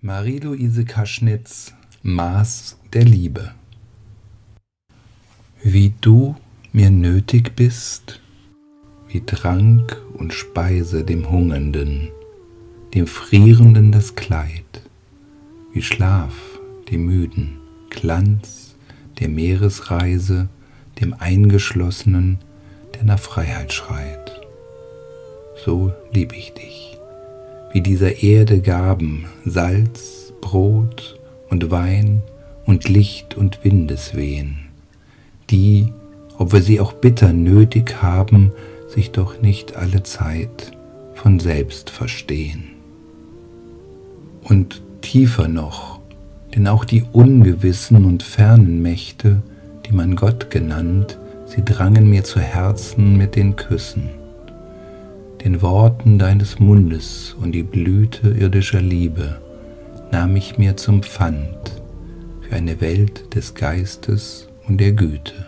Marie-Louise Kaschnitz Maß der Liebe Wie du mir nötig bist, wie Trank und Speise dem Hungernden, dem Frierenden das Kleid, wie Schlaf dem Müden, Glanz der Meeresreise, dem Eingeschlossenen, der nach Freiheit schreit. So lieb ich dich wie dieser Erde Gaben, Salz, Brot und Wein und Licht und Windeswehen, die, ob wir sie auch bitter nötig haben, sich doch nicht alle Zeit von selbst verstehen. Und tiefer noch, denn auch die ungewissen und fernen Mächte, die man Gott genannt, sie drangen mir zu Herzen mit den Küssen den Worten deines Mundes und die Blüte irdischer Liebe nahm ich mir zum Pfand für eine Welt des Geistes und der Güte.